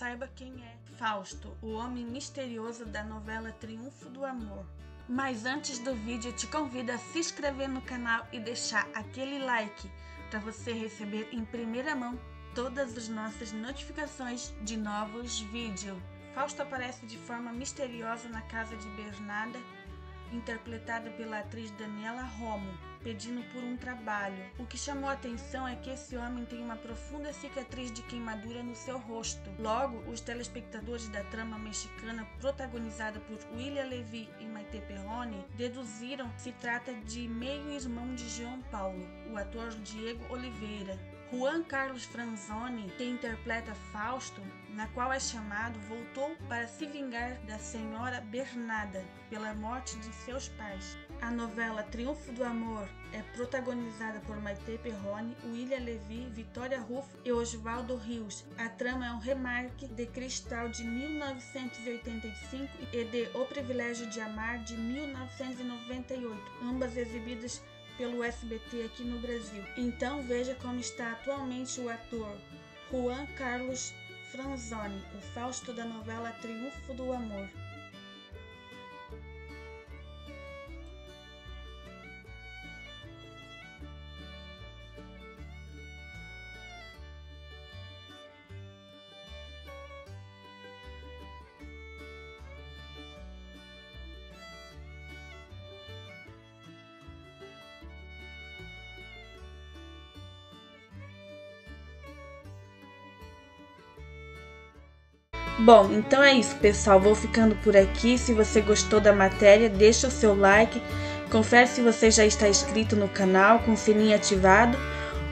saiba quem é Fausto, o homem misterioso da novela Triunfo do Amor. Mas antes do vídeo, te convido a se inscrever no canal e deixar aquele like para você receber em primeira mão todas as nossas notificações de novos vídeos. Fausto aparece de forma misteriosa na casa de Bernarda interpretada pela atriz Daniela Romo, pedindo por um trabalho. O que chamou a atenção é que esse homem tem uma profunda cicatriz de queimadura no seu rosto. Logo, os telespectadores da trama mexicana, protagonizada por William Levy e Maite Perrone, deduziram que se trata de meio-irmão de João Paulo, o ator Diego Oliveira. Juan Carlos Franzoni, que interpreta Fausto, na qual é chamado, voltou para se vingar da senhora Bernarda pela morte de seus pais. A novela Triunfo do Amor é protagonizada por Maite Perrone, William Levy, Vitória Ruffo e Oswaldo Rios. A trama é um remarque de Cristal de 1985 e de O Privilégio de Amar de 1998, ambas exibidas pelo SBT aqui no Brasil. Então veja como está atualmente o ator Juan Carlos Franzoni, o Fausto da novela Triunfo do Amor. Bom, então é isso, pessoal. Vou ficando por aqui. Se você gostou da matéria, deixa o seu like. Confere se você já está inscrito no canal, com o sininho ativado.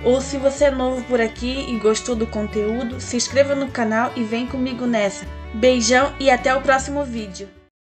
Ou se você é novo por aqui e gostou do conteúdo, se inscreva no canal e vem comigo nessa. Beijão e até o próximo vídeo.